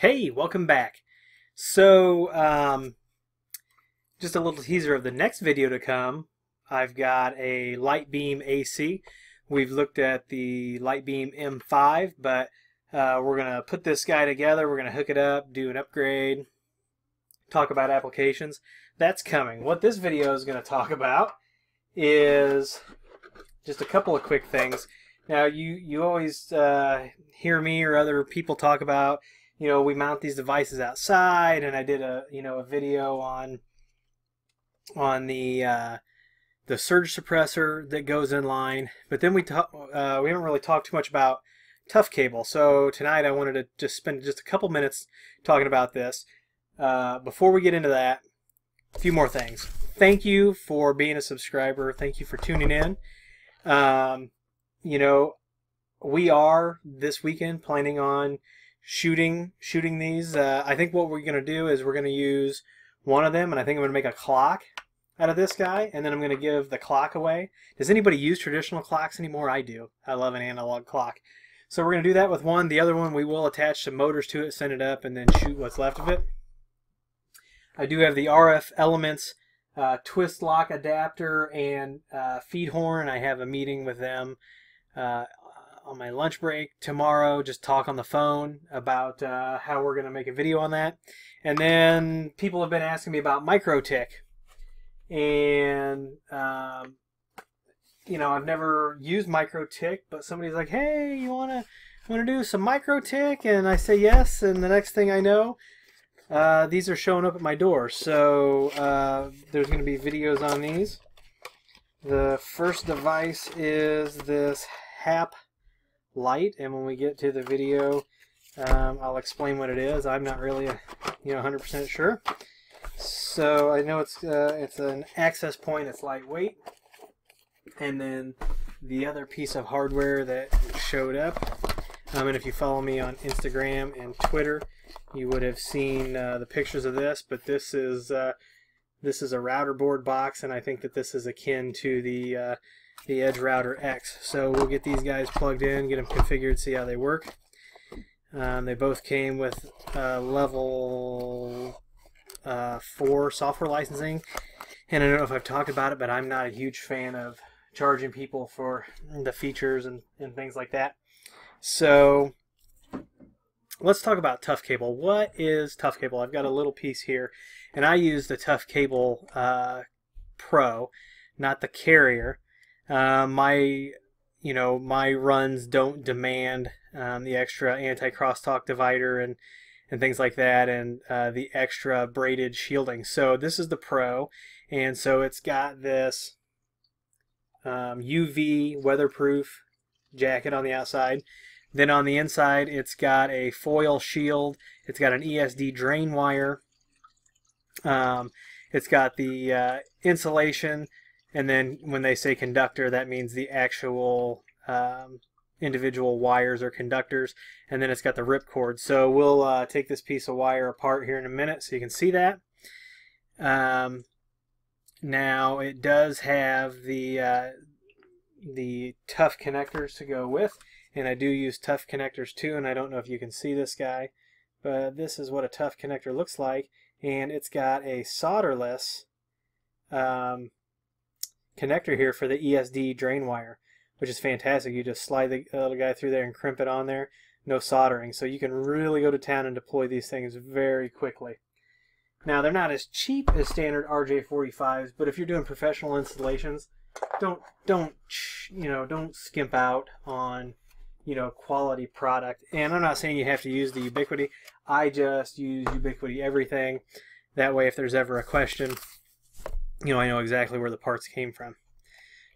Hey, welcome back. So, um, just a little teaser of the next video to come. I've got a LiteBeam AC. We've looked at the LiteBeam M5, but uh, we're going to put this guy together. We're going to hook it up, do an upgrade, talk about applications. That's coming. What this video is going to talk about is just a couple of quick things. Now, you, you always uh, hear me or other people talk about you know, we mount these devices outside, and I did a you know a video on on the uh, the surge suppressor that goes in line. But then we talk, uh, we haven't really talked too much about tough cable. So tonight I wanted to just spend just a couple minutes talking about this. Uh, before we get into that, a few more things. Thank you for being a subscriber. Thank you for tuning in. Um, you know, we are this weekend planning on shooting shooting these. Uh, I think what we're going to do is we're going to use one of them, and I think I'm going to make a clock out of this guy, and then I'm going to give the clock away. Does anybody use traditional clocks anymore? I do. I love an analog clock. So we're going to do that with one. The other one we will attach some motors to it, send it up, and then shoot what's left of it. I do have the RF Elements uh, twist lock adapter and uh, feed horn. I have a meeting with them uh, on my lunch break tomorrow, just talk on the phone about uh, how we're going to make a video on that. And then people have been asking me about MikroTik. And, um, you know, I've never used MikroTik, but somebody's like, hey, you want to want to do some MikroTik? And I say yes, and the next thing I know, uh, these are showing up at my door. So uh, there's going to be videos on these. The first device is this HAP light and when we get to the video um, I'll explain what it is. I'm not really you know 100% sure. So I know it's uh, it's an access point, it's lightweight. And then the other piece of hardware that showed up, um, and if you follow me on Instagram and Twitter, you would have seen uh, the pictures of this, but this is uh, this is a router board box, and I think that this is akin to the uh, the Edge Router X. So we'll get these guys plugged in, get them configured, see how they work. Um, they both came with uh, level uh, 4 software licensing. And I don't know if I've talked about it, but I'm not a huge fan of charging people for the features and, and things like that. So let's talk about Tough Cable. What is Tough Cable? I've got a little piece here, and I use the Tough Cable uh, Pro, not the carrier. Uh, my you know my runs don't demand um, the extra anti-crosstalk divider and and things like that and uh, the extra braided shielding. So this is the pro and so it's got this um, UV weatherproof jacket on the outside. Then on the inside it's got a foil shield. It's got an ESD drain wire. Um, it's got the uh, insulation and then when they say conductor, that means the actual um, individual wires or conductors. And then it's got the ripcord. So we'll uh, take this piece of wire apart here in a minute so you can see that. Um, now it does have the uh, the tough connectors to go with and I do use tough connectors too and I don't know if you can see this guy but this is what a tough connector looks like and it's got a solderless um, connector here for the ESD drain wire, which is fantastic. You just slide the uh, little guy through there and crimp it on there. No soldering. So you can really go to town and deploy these things very quickly. Now, they're not as cheap as standard RJ45s, but if you're doing professional installations, don't don't you know don't skimp out on you know quality product. And I'm not saying you have to use the Ubiquiti. I just use Ubiquiti everything. That way, if there's ever a question, you know, I know exactly where the parts came from.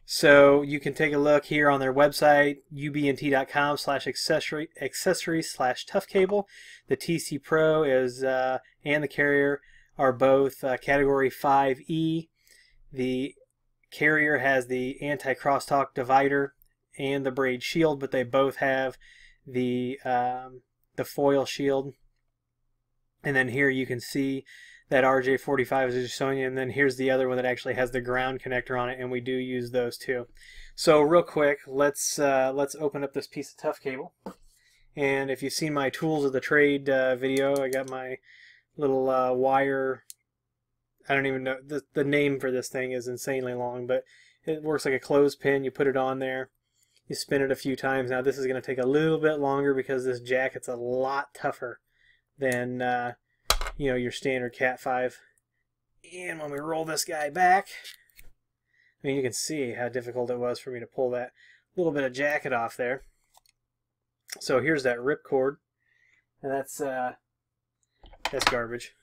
So you can take a look here on their website, ubnt.com slash accessory accessory slash tough cable. The TC Pro is uh, and the carrier are both uh, category 5E. The carrier has the anti-crosstalk divider and the braid shield, but they both have the um, the foil shield. And then here you can see that RJ45 is just showing you, and then here's the other one that actually has the ground connector on it, and we do use those too. So real quick, let's uh, let's open up this piece of tough cable, And if you've seen my tools of the trade uh, video, I got my little uh, wire. I don't even know the the name for this thing is insanely long, but it works like a clothespin. You put it on there, you spin it a few times. Now this is going to take a little bit longer because this jacket's a lot tougher than uh, you know your standard Cat Five. And when we roll this guy back, I mean you can see how difficult it was for me to pull that little bit of jacket off there. So here's that rip cord, and that's uh, that's garbage.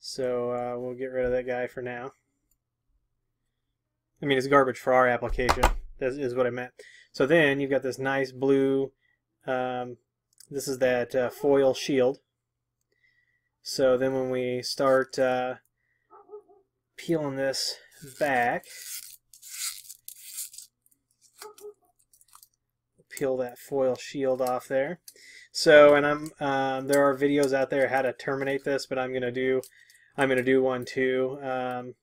So uh, we'll get rid of that guy for now. I mean, it's garbage for our application. That is what I meant. So then you've got this nice blue. Um, this is that uh, foil shield. So then when we start uh, peeling this back, peel that foil shield off there. So, and I'm um, there are videos out there how to terminate this, but I'm gonna do I'm gonna do one too um,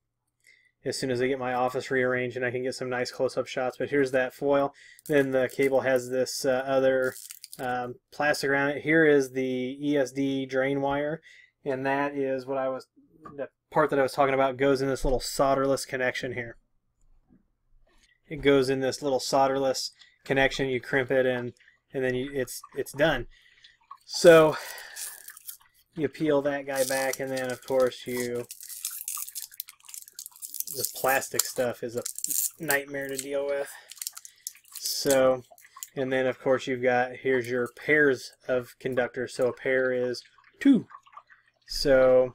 as soon as I get my office rearranged and I can get some nice close-up shots. But here's that foil. Then the cable has this uh, other um, plastic around it. Here is the ESD drain wire, and that is what I was the part that I was talking about goes in this little solderless connection here. It goes in this little solderless connection. You crimp it and and then you, it's it's done. So you peel that guy back, and then of course you the plastic stuff is a nightmare to deal with. So, and then of course you've got here's your pairs of conductors. So a pair is two. So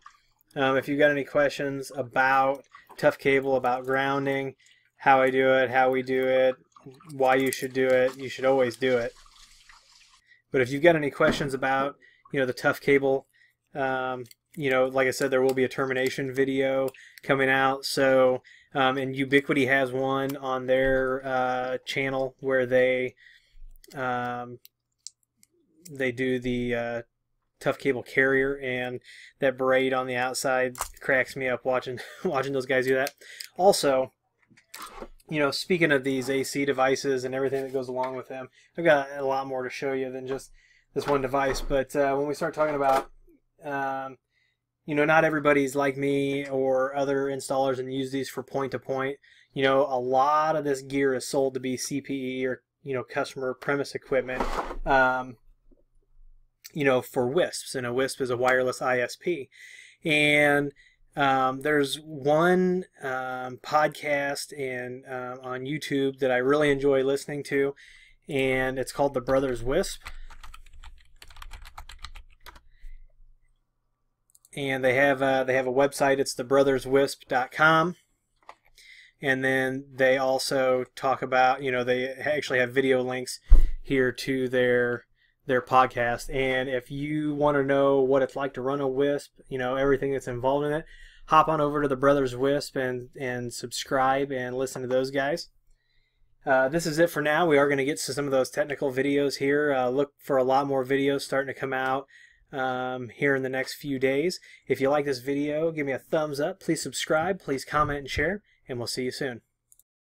um, if you've got any questions about tough cable, about grounding, how I do it, how we do it, why you should do it, you should always do it. But if you've got any questions about, you know, the tough cable, um, you know, like I said, there will be a termination video coming out. So, um, and Ubiquiti has one on their uh, channel where they um, they do the uh, tough cable carrier, and that braid on the outside cracks me up watching watching those guys do that. Also, you know, speaking of these AC devices and everything that goes along with them, I've got a lot more to show you than just this one device. But uh, when we start talking about, um, you know, not everybody's like me or other installers and use these for point to point. You know, a lot of this gear is sold to be CPE or you know customer premise equipment. Um, you know, for WISPs, and a WISP is a wireless ISP, and um, there's one um, podcast and um, on YouTube that I really enjoy listening to, and it's called The Brothers Wisp. And they have uh, they have a website. It's thebrotherswisp.com. And then they also talk about you know they actually have video links here to their their podcast. And if you want to know what it's like to run a WISP, you know, everything that's involved in it, hop on over to the Brothers WISP and, and subscribe and listen to those guys. Uh, this is it for now. We are going to get to some of those technical videos here. Uh, look for a lot more videos starting to come out um, here in the next few days. If you like this video, give me a thumbs up. Please subscribe. Please comment and share. And we'll see you soon.